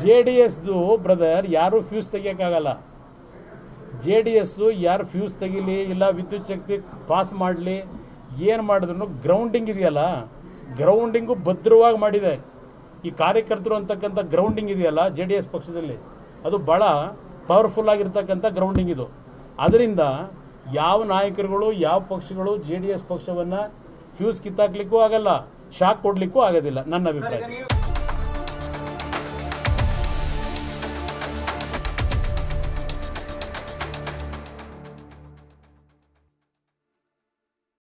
J D ಎಸ್ದು brother ಯಾರು fuse ತೆಗಿಯೋಕ್ಕಾಗಲ್ಲ. ಜೆ ಡಿ ಎಸ್ಸು ಯಾರು ಫ್ಯೂಸ್ ತೆಗಿಲಿ ಇಲ್ಲ ವಿದ್ಯುತ್ ಶಕ್ತಿ ಪಾಸ್ ಮಾಡಲಿ ಏನು ಮಾಡಿದ್ರು ಗ್ರೌಂಡಿಂಗ್ ಇದೆಯಲ್ಲ ಗ್ರೌಂಡಿಂಗು ಭದ್ರವಾಗಿ ಮಾಡಿದೆ. ಈ ಕಾರ್ಯಕರ್ತರು ಅಂತಕ್ಕಂಥ ಗ್ರೌಂಡಿಂಗ್ ಇದೆಯಲ್ಲ ಜೆ ಡಿ ಎಸ್ ಪಕ್ಷದಲ್ಲಿ ಅದು ಭಾಳ ಪವರ್ಫುಲ್ ಆಗಿರ್ತಕ್ಕಂಥ ಗ್ರೌಂಡಿಂಗ್ ಇದು. ಅದರಿಂದ ಯಾವ ನಾಯಕರುಗಳು ಯಾವ ಪಕ್ಷಗಳು ಜೆ ಡಿ ಎಸ್ ಪಕ್ಷವನ್ನು ಫ್ಯೂಸ್ ಕಿತ್ತಾಕ್ಲಿಕ್ಕೂ ಆಗಲ್ಲ ಶಾಕ್ ಕೊಡಲಿಕ್ಕೂ ಆಗೋದಿಲ್ಲ ನನ್ನ ಅಭಿಪ್ರಾಯ.